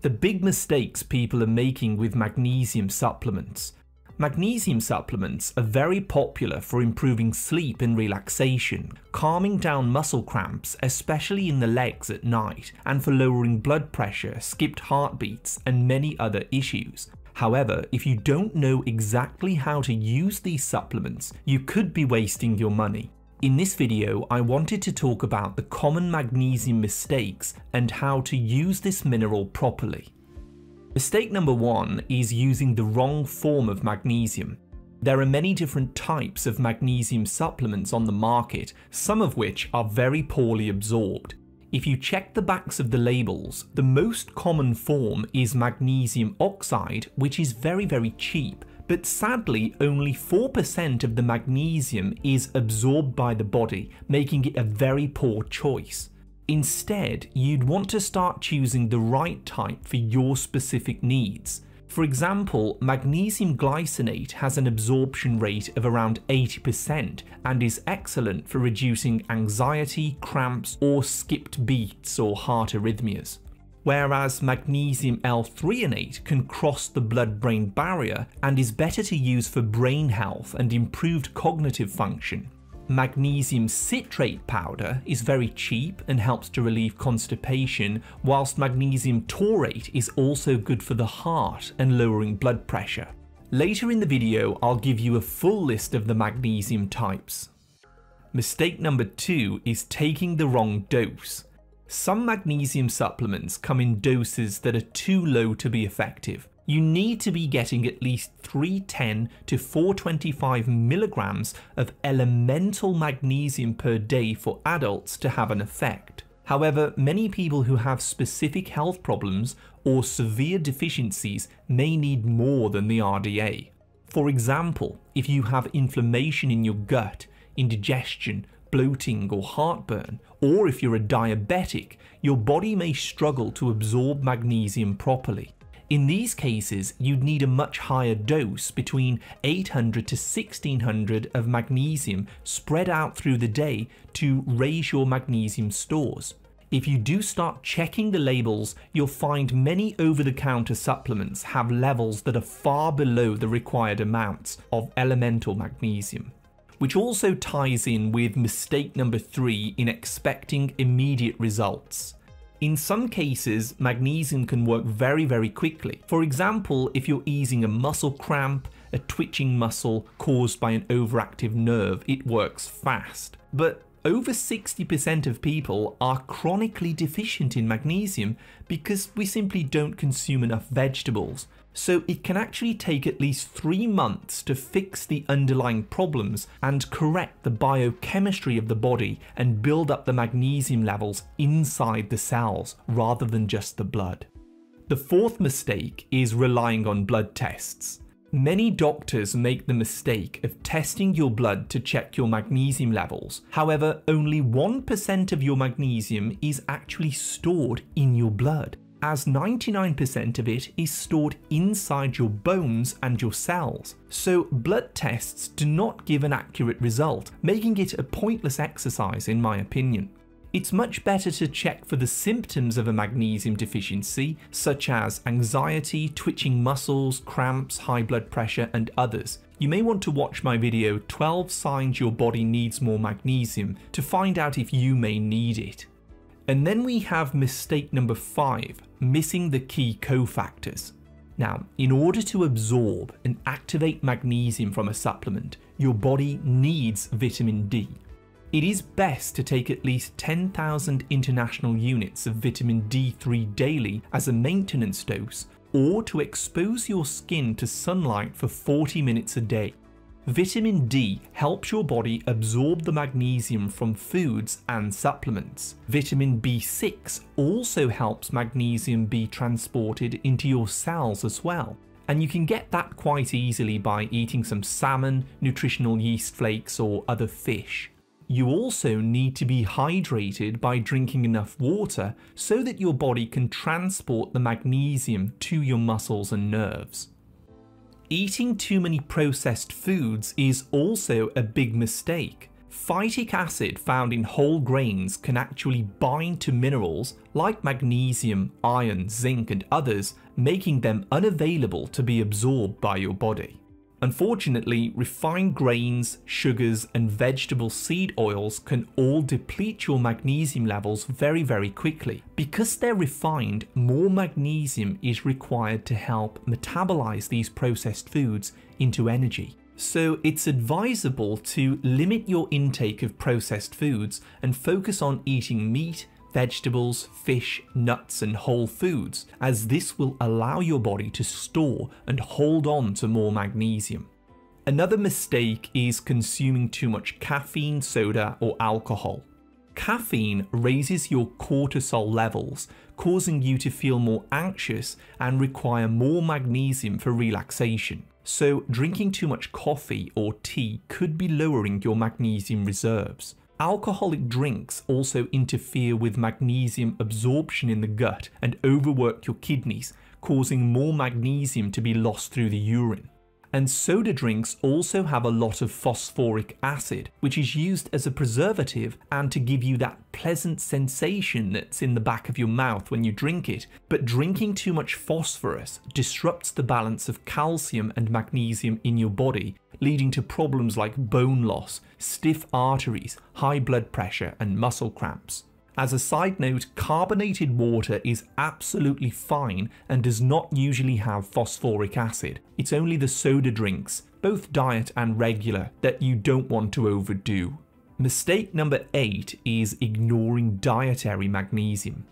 The big mistakes people are making with magnesium supplements. Magnesium supplements are very popular for improving sleep and relaxation, calming down muscle cramps, especially in the legs at night, and for lowering blood pressure, skipped heartbeats, and many other issues. However, if you don't know exactly how to use these supplements, you could be wasting your money. In this video, I wanted to talk about the common magnesium mistakes and how to use this mineral properly. Mistake number one is using the wrong form of magnesium. There are many different types of magnesium supplements on the market, some of which are very poorly absorbed. If you check the backs of the labels, the most common form is magnesium oxide, which is very very cheap, but sadly only 4% of the magnesium is absorbed by the body, making it a very poor choice. Instead, you'd want to start choosing the right type for your specific needs. For example, magnesium glycinate has an absorption rate of around 80% and is excellent for reducing anxiety, cramps, or skipped beats or heart arrhythmias. Whereas magnesium L-threonate can cross the blood-brain barrier and is better to use for brain health and improved cognitive function. Magnesium citrate powder is very cheap and helps to relieve constipation, whilst magnesium taurate is also good for the heart and lowering blood pressure. Later in the video, I'll give you a full list of the magnesium types. Mistake number two is taking the wrong dose. Some magnesium supplements come in doses that are too low to be effective you need to be getting at least 310 to 425 milligrams of elemental magnesium per day for adults to have an effect. However, many people who have specific health problems or severe deficiencies may need more than the RDA. For example, if you have inflammation in your gut, indigestion, bloating or heartburn, or if you're a diabetic, your body may struggle to absorb magnesium properly. In these cases, you'd need a much higher dose between 800 to 1600 of magnesium spread out through the day to raise your magnesium stores. If you do start checking the labels, you'll find many over-the-counter supplements have levels that are far below the required amounts of elemental magnesium. Which also ties in with mistake number three in expecting immediate results. In some cases, magnesium can work very, very quickly. For example, if you're easing a muscle cramp, a twitching muscle caused by an overactive nerve, it works fast. But over 60% of people are chronically deficient in magnesium because we simply don't consume enough vegetables, so it can actually take at least three months to fix the underlying problems and correct the biochemistry of the body and build up the magnesium levels inside the cells rather than just the blood. The fourth mistake is relying on blood tests. Many doctors make the mistake of testing your blood to check your magnesium levels. However, only 1% of your magnesium is actually stored in your blood as 99% of it is stored inside your bones and your cells. So blood tests do not give an accurate result, making it a pointless exercise in my opinion. It's much better to check for the symptoms of a magnesium deficiency, such as anxiety, twitching muscles, cramps, high blood pressure, and others. You may want to watch my video 12 signs your body needs more magnesium to find out if you may need it. And then we have mistake number five, missing the key cofactors. Now, in order to absorb and activate magnesium from a supplement, your body needs vitamin D. It is best to take at least 10,000 international units of vitamin D3 daily as a maintenance dose, or to expose your skin to sunlight for 40 minutes a day. Vitamin D helps your body absorb the magnesium from foods and supplements. Vitamin B6 also helps magnesium be transported into your cells as well. And you can get that quite easily by eating some salmon, nutritional yeast flakes, or other fish. You also need to be hydrated by drinking enough water so that your body can transport the magnesium to your muscles and nerves. Eating too many processed foods is also a big mistake. Phytic acid found in whole grains can actually bind to minerals like magnesium, iron, zinc, and others, making them unavailable to be absorbed by your body. Unfortunately, refined grains, sugars, and vegetable seed oils can all deplete your magnesium levels very, very quickly. Because they're refined, more magnesium is required to help metabolize these processed foods into energy. So it's advisable to limit your intake of processed foods and focus on eating meat, vegetables, fish, nuts, and whole foods, as this will allow your body to store and hold on to more magnesium. Another mistake is consuming too much caffeine, soda, or alcohol. Caffeine raises your cortisol levels, causing you to feel more anxious and require more magnesium for relaxation. So, drinking too much coffee or tea could be lowering your magnesium reserves. Alcoholic drinks also interfere with magnesium absorption in the gut and overwork your kidneys, causing more magnesium to be lost through the urine. And soda drinks also have a lot of phosphoric acid, which is used as a preservative and to give you that pleasant sensation that's in the back of your mouth when you drink it. But drinking too much phosphorus disrupts the balance of calcium and magnesium in your body, leading to problems like bone loss, stiff arteries, high blood pressure, and muscle cramps. As a side note, carbonated water is absolutely fine and does not usually have phosphoric acid. It's only the soda drinks, both diet and regular, that you don't want to overdo. Mistake number 8 is ignoring dietary magnesium.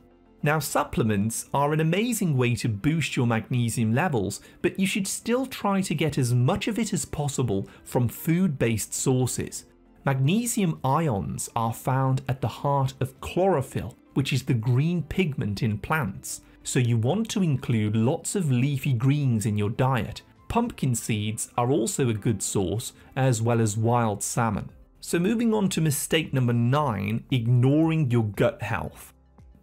Now, supplements are an amazing way to boost your magnesium levels, but you should still try to get as much of it as possible from food based sources. Magnesium ions are found at the heart of chlorophyll, which is the green pigment in plants, so you want to include lots of leafy greens in your diet. Pumpkin seeds are also a good source, as well as wild salmon. So, moving on to mistake number 9 ignoring your gut health.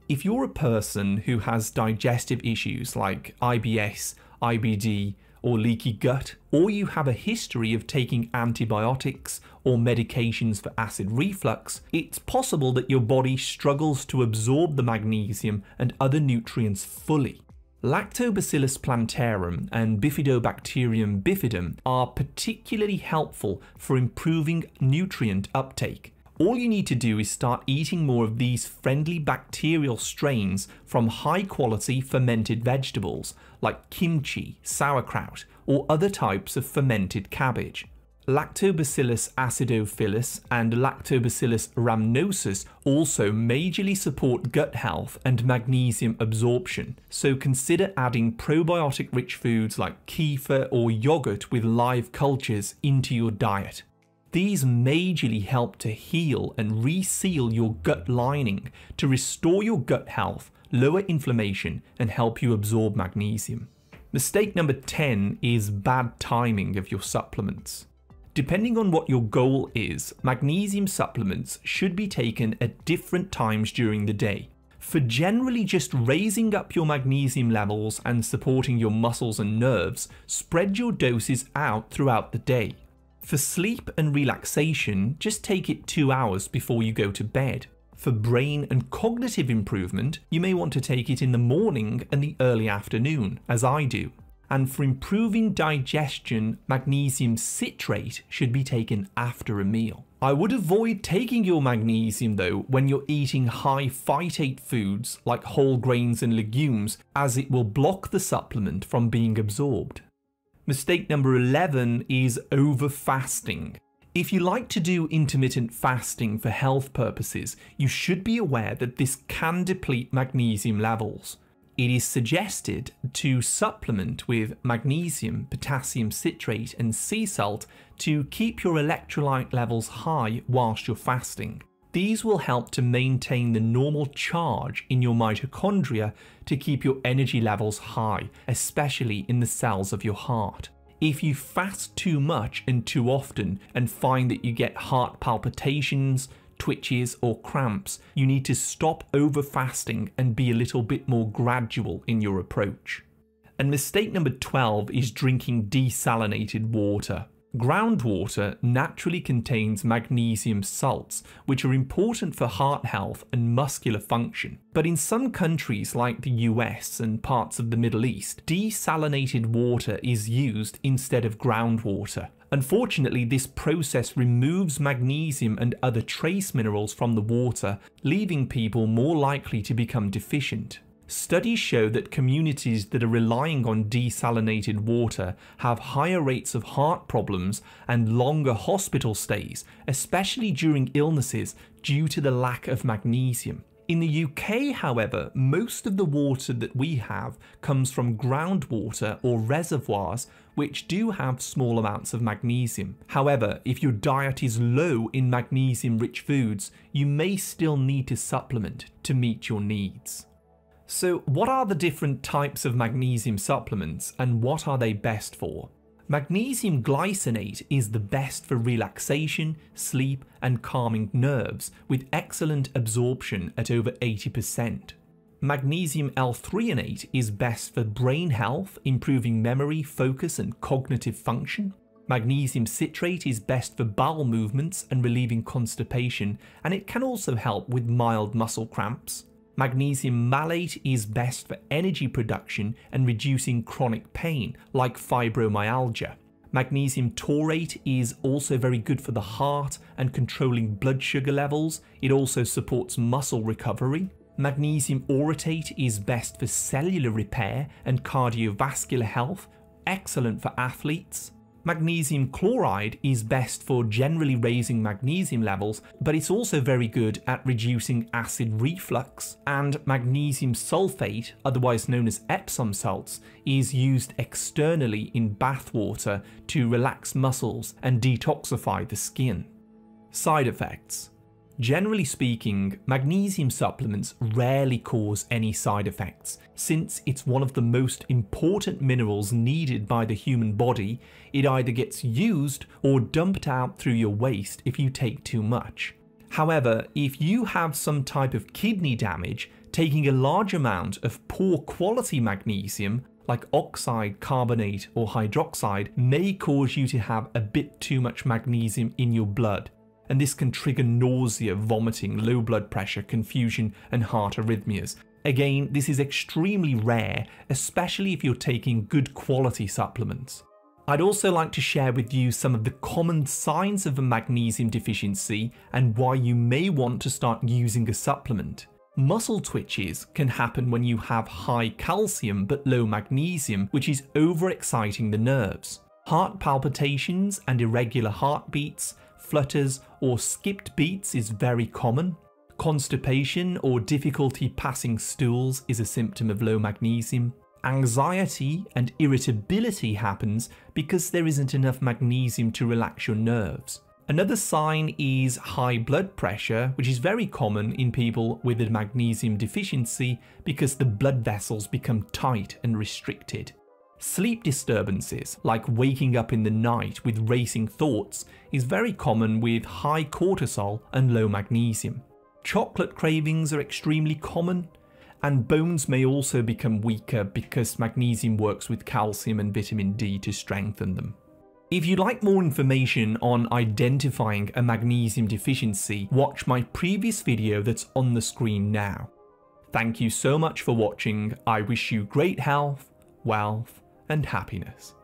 If you're a person who has digestive issues like IBS, IBD, or leaky gut, or you have a history of taking antibiotics or medications for acid reflux, it's possible that your body struggles to absorb the magnesium and other nutrients fully. Lactobacillus plantarum and Bifidobacterium bifidum are particularly helpful for improving nutrient uptake. All you need to do is start eating more of these friendly bacterial strains from high quality fermented vegetables like kimchi, sauerkraut, or other types of fermented cabbage. Lactobacillus acidophilus and Lactobacillus rhamnosus also majorly support gut health and magnesium absorption, so consider adding probiotic rich foods like kefir or yogurt with live cultures into your diet. These majorly help to heal and reseal your gut lining to restore your gut health, lower inflammation, and help you absorb magnesium. Mistake number 10 is bad timing of your supplements. Depending on what your goal is, magnesium supplements should be taken at different times during the day. For generally just raising up your magnesium levels and supporting your muscles and nerves, spread your doses out throughout the day. For sleep and relaxation, just take it two hours before you go to bed. For brain and cognitive improvement, you may want to take it in the morning and the early afternoon, as I do. And for improving digestion, magnesium citrate should be taken after a meal. I would avoid taking your magnesium though when you're eating high phytate foods like whole grains and legumes, as it will block the supplement from being absorbed. Mistake number 11 is over fasting. If you like to do intermittent fasting for health purposes, you should be aware that this can deplete magnesium levels. It is suggested to supplement with magnesium, potassium citrate, and sea salt to keep your electrolyte levels high whilst you're fasting. These will help to maintain the normal charge in your mitochondria to keep your energy levels high, especially in the cells of your heart. If you fast too much and too often and find that you get heart palpitations, twitches, or cramps, you need to stop over fasting and be a little bit more gradual in your approach. And mistake number 12 is drinking desalinated water. Groundwater naturally contains magnesium salts, which are important for heart health and muscular function. But in some countries like the US and parts of the Middle East, desalinated water is used instead of groundwater. Unfortunately, this process removes magnesium and other trace minerals from the water, leaving people more likely to become deficient. Studies show that communities that are relying on desalinated water have higher rates of heart problems and longer hospital stays, especially during illnesses due to the lack of magnesium. In the UK, however, most of the water that we have comes from groundwater or reservoirs which do have small amounts of magnesium. However, if your diet is low in magnesium rich foods, you may still need to supplement to meet your needs. So what are the different types of magnesium supplements and what are they best for? Magnesium glycinate is the best for relaxation, sleep and calming nerves with excellent absorption at over 80%. Magnesium L-threonate is best for brain health, improving memory, focus and cognitive function. Magnesium citrate is best for bowel movements and relieving constipation and it can also help with mild muscle cramps. Magnesium malate is best for energy production and reducing chronic pain, like fibromyalgia. Magnesium taurate is also very good for the heart and controlling blood sugar levels. It also supports muscle recovery. Magnesium orotate is best for cellular repair and cardiovascular health, excellent for athletes. Magnesium chloride is best for generally raising magnesium levels, but it's also very good at reducing acid reflux. And magnesium sulfate, otherwise known as Epsom salts, is used externally in bath water to relax muscles and detoxify the skin. Side effects Generally speaking, magnesium supplements rarely cause any side effects. Since it's one of the most important minerals needed by the human body, it either gets used or dumped out through your waste if you take too much. However, if you have some type of kidney damage, taking a large amount of poor quality magnesium like oxide, carbonate or hydroxide may cause you to have a bit too much magnesium in your blood and this can trigger nausea, vomiting, low blood pressure, confusion, and heart arrhythmias. Again, this is extremely rare, especially if you're taking good quality supplements. I'd also like to share with you some of the common signs of a magnesium deficiency and why you may want to start using a supplement. Muscle twitches can happen when you have high calcium but low magnesium, which is overexciting the nerves. Heart palpitations and irregular heartbeats, flutters, or skipped beats is very common. Constipation or difficulty passing stools is a symptom of low magnesium. Anxiety and irritability happens because there isn't enough magnesium to relax your nerves. Another sign is high blood pressure, which is very common in people with a magnesium deficiency because the blood vessels become tight and restricted. Sleep disturbances, like waking up in the night with racing thoughts, is very common with high cortisol and low magnesium. Chocolate cravings are extremely common, and bones may also become weaker because magnesium works with calcium and vitamin D to strengthen them. If you'd like more information on identifying a magnesium deficiency, watch my previous video that's on the screen now. Thank you so much for watching, I wish you great health, wealth, and happiness.